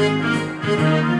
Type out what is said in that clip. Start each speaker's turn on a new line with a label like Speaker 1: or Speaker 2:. Speaker 1: Música